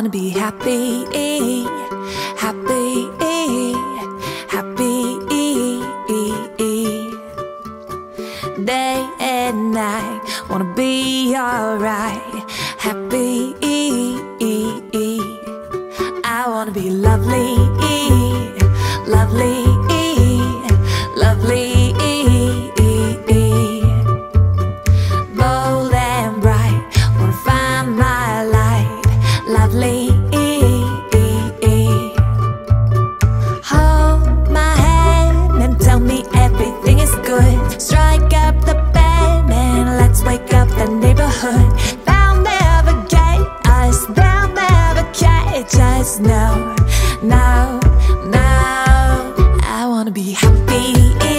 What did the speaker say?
wanna be happy, happy, happy. Day and night, wanna be alright, happy. I wanna be lovely, lovely. lovely. Hold my hand and tell me everything is good. Strike up the band and let's wake up the neighborhood. They'll never get us, they'll never catch us No, no, no. I wanna be happy.